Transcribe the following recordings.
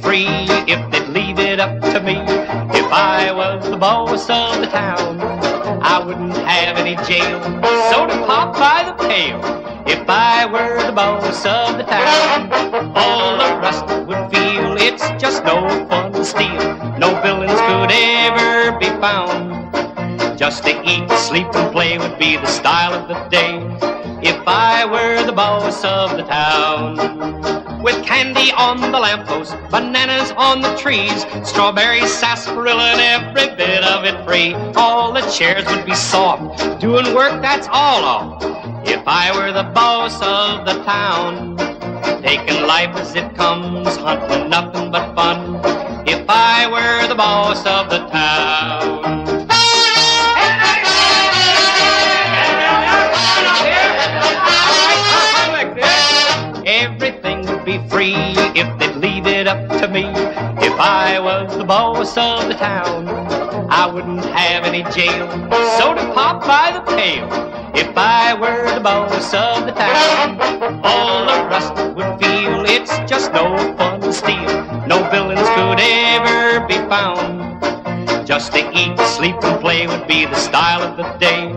free if they'd leave it up to me. If I was the boss of the town, I wouldn't have any jail. Soda pop by the pail. If I were the boss of the town, all the rest would feel it's just no fun to steal. No villains could ever be found. Just to eat, sleep, and play would be the style of the day. If I were the boss of the town. With candy on the lamppost, bananas on the trees, strawberries, sarsaparilla, and every bit of it free. All the chairs would be soft, doing work that's all off. If I were the boss of the town, taking life as it comes, hunting nothing but fun. If I were the boss of the town. Free if they'd leave it up to me. If I was the boss of the town, I wouldn't have any jail. Soda pop by the pail. If I were the boss of the town, all the rest would feel it's just no fun to steal. No villains could ever be found. Just to eat, sleep, and play would be the style of the day.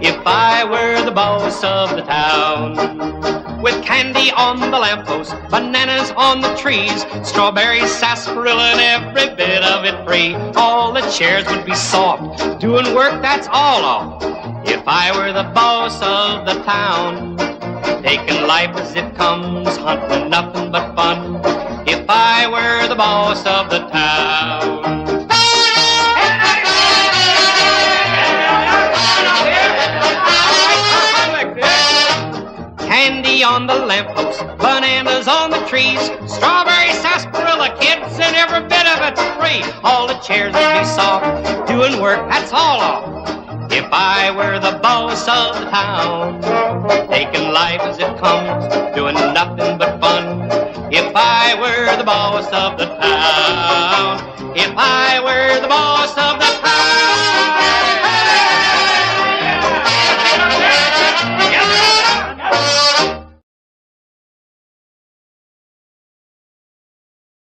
If I were the boss of the town. With candy on the lamppost, bananas on the trees, strawberries, sarsaparilla, and every bit of it free. All the chairs would be soft, doing work that's all off. If I were the boss of the town, taking life as it comes, hunting nothing but fun. If I were the boss of the town. On the lamppost, bananas on the trees, strawberry sarsaparilla, kids, and every bit of it's free. All the chairs would be soft, doing work, that's all off. If I were the boss of the town, taking life as it comes, doing nothing but fun. If I were the boss of the town, if I were the boss of